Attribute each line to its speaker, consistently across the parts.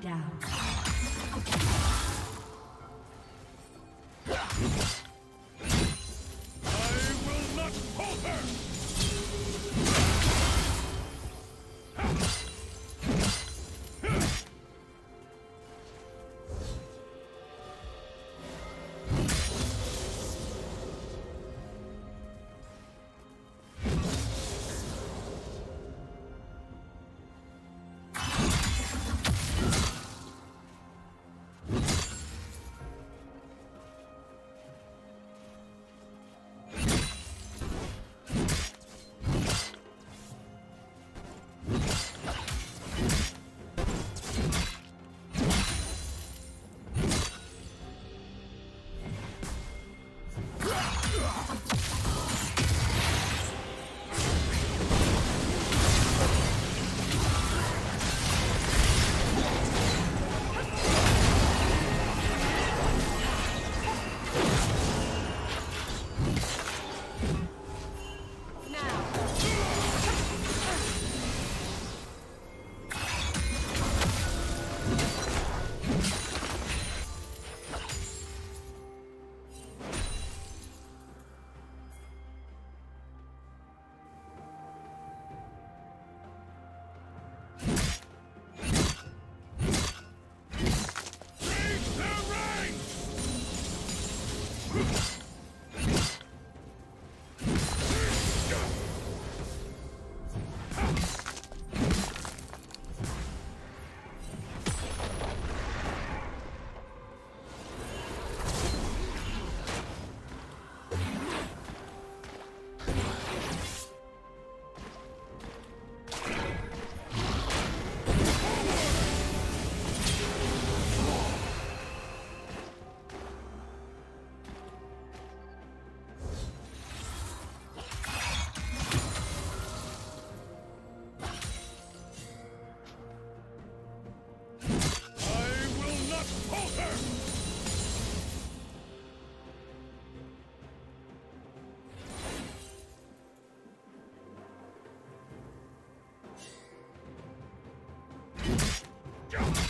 Speaker 1: Down. Raise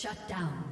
Speaker 1: Shut down.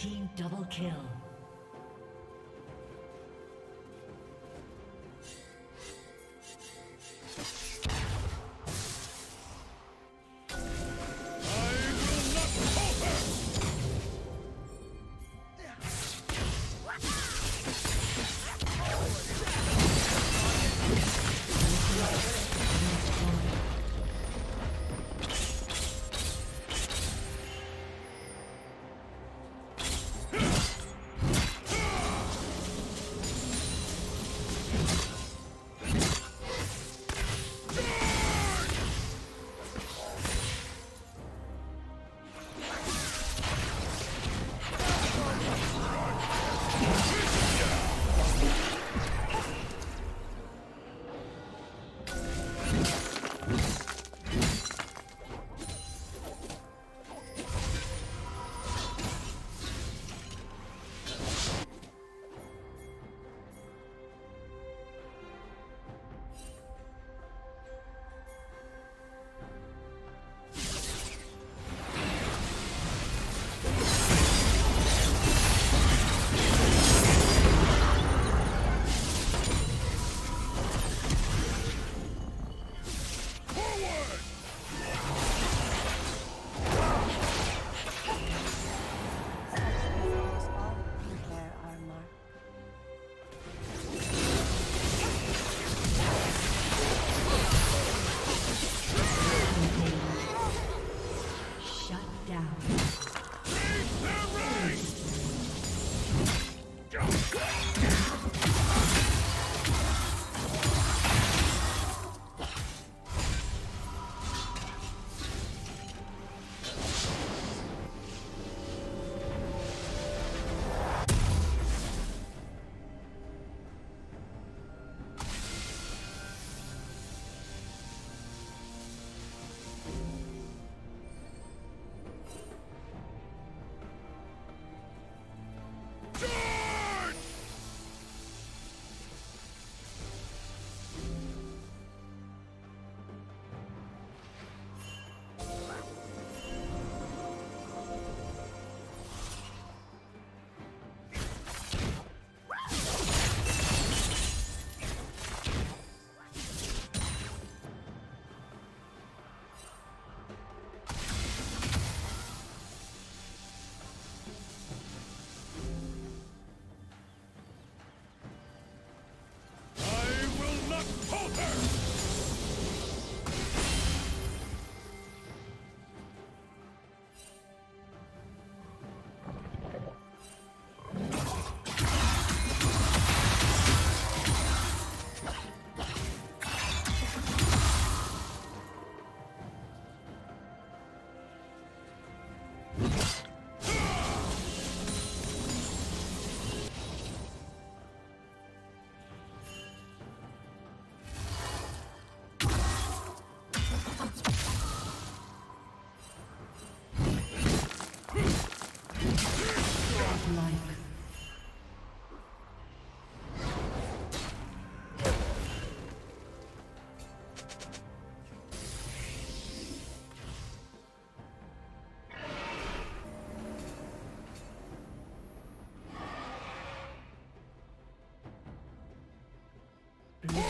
Speaker 1: Team double kill.
Speaker 2: Will not